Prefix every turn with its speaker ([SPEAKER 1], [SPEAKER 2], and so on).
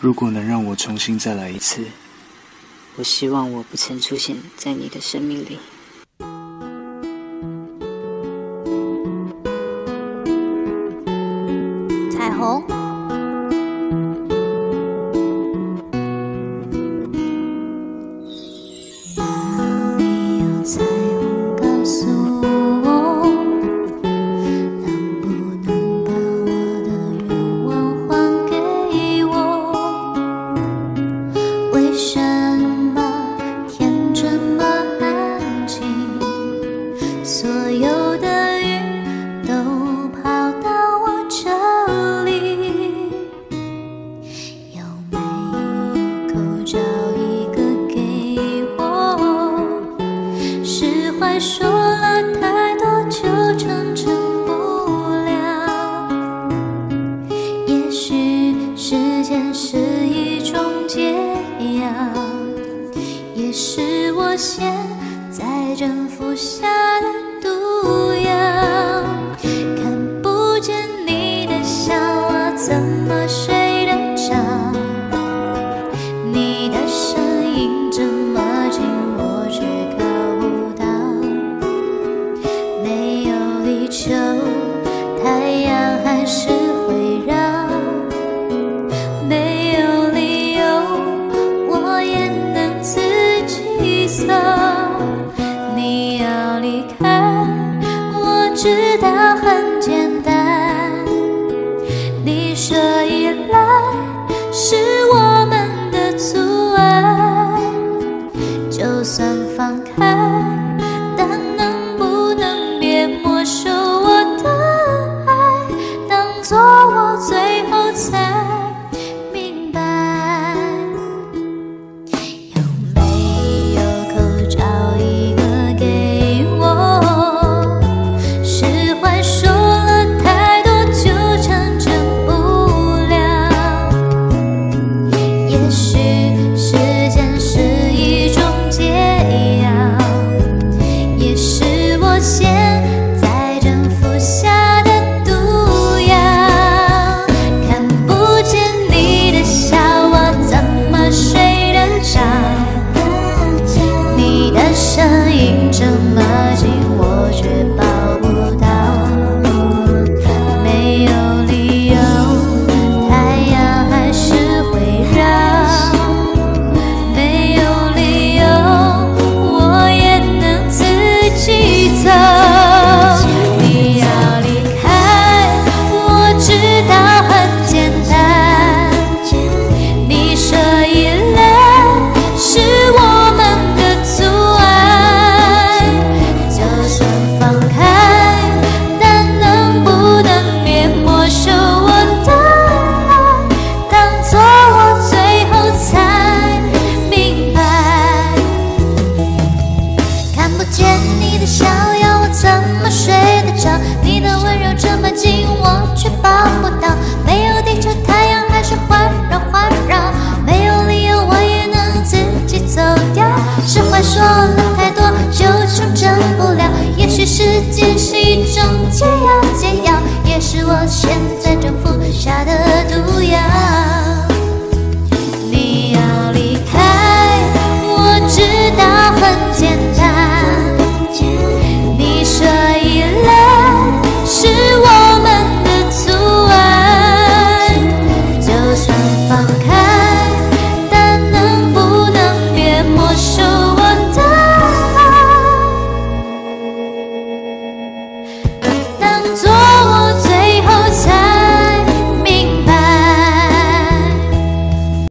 [SPEAKER 1] 如果能让我重新再来一次，
[SPEAKER 2] 我希望我不曾出现在你的生命里。
[SPEAKER 3] 彩虹。
[SPEAKER 4] 也是我现在正服下的毒药。看不见你的笑，我怎么我知道很也许是成不了，也许时间是一种解药，解药也是我现在正服下的毒药。你要离开，我知道很简单。